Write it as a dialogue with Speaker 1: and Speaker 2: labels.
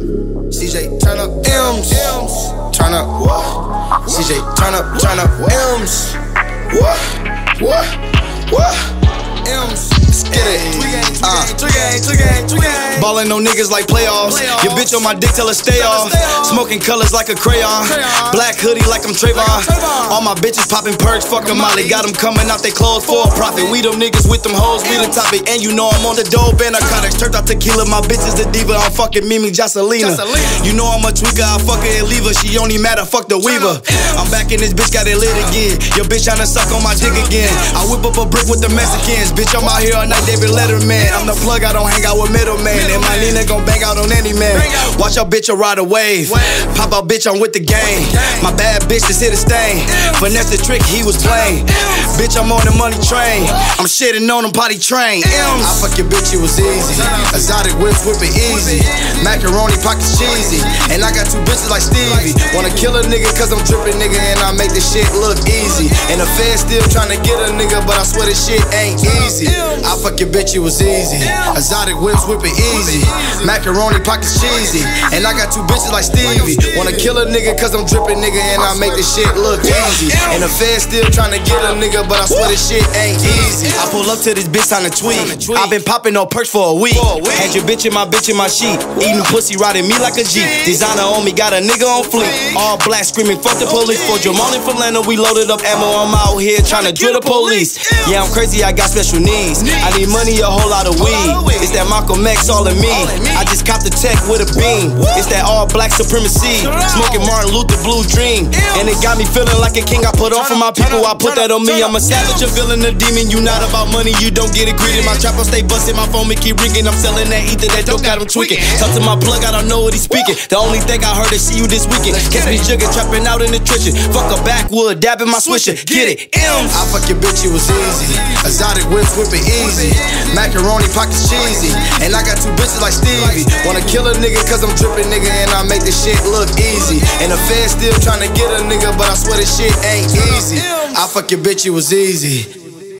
Speaker 1: CJ, turn up M's. Turn up. What? CJ, turn up, turn up M's. What? What? What? M's. Let's get it. Uh. Ballin' on niggas like playoffs. Your bitch on my dick, tell her stay off. Smoking colors like a crayon. Black hoodie like I'm Trayvon. All my bitches popping perks, fucking Molly. Got them coming out they clothes for a profit. We them niggas with them hoes, we the topic. And you know I'm on the dope and narcotics. Turned out tequila, my bitch is the diva. I'm fucking Mimi Jocelina. You know I'm a tweaker, I fuck her and leave her. She only mad I fuck the weaver. I'm back in this bitch, got it lit again. Your bitch tryna suck on my dick again. I whip up a brick with the Mexicans. Bitch, I'm out here all night, David Letterman. I'm the plug, I don't hang out with middleman. And my Nina gon' bang out on any man. Watch your bitch, I ride a wave. Pop out, bitch, I'm with the game. My bad bitch just hit a stain. Finesse the trick, he was playing. Bitch, I'm on the money train. I'm shitting on them potty train. I fuck your bitch, it was easy. Exotic whips, whip it easy. Macaroni pockets cheesy. And I got two bitches like Stevie. Wanna kill a nigga cause I'm tripping, nigga, and I make this shit look easy. And the fed still trying to get a nigga, but I swear this shit ain't easy. I fuck your bitch, it was easy. Exotic whips, whip it easy. Macaroni pockets cheesy. And I got two bitches like Stevie. Wanna kill a nigga cause I'm dripping, nigga, and I make this shit look easy. And the fed still trying to get a nigga, but I swear this shit ain't easy. I pull up to this bitch on the tweet. i been popping no perks for a week. Had your bitch in my bitch in my sheet. Eating pussy, riding me like a Jeep. Designer on me, got a nigga on fleek. All black screaming, fuck the police. For Jamal and Philando, we loaded up ammo. I'm out here trying to drill the police. Yeah, I'm crazy, I got special needs. I need money, a whole lot of weed. It's that Malcolm X all in me. I just copped the tech with a beam. It's that all black supremacy. Smoking Martin Luther Blue Dream. And it got me feeling like a king. I put on for my people, I put that on me. I'm a savage, a villain, a demon. You not about money, you don't get it greedy. My trap, I stay busting, my phone, me keep ringing. I'm selling that ether, that dope got him tweaking. Talk to my plug, I don't know what he's speaking. The only thing I heard is see you this weekend. Catch me jugging, trapping out in the trenches. Fuck a backwood, dabbing my swisher. Get it, M's. I fuck your bitch, it was easy. Exotic whips, whip it easy. Macaroni pockets cheesy. And I got two bitches like Stevie. Wanna kill a nigga cause I'm dripping, nigga, and I make this shit look easy. And the fed still trying to get a nigga, but I swear this shit ain't easy. I fuck your bitch, it was easy.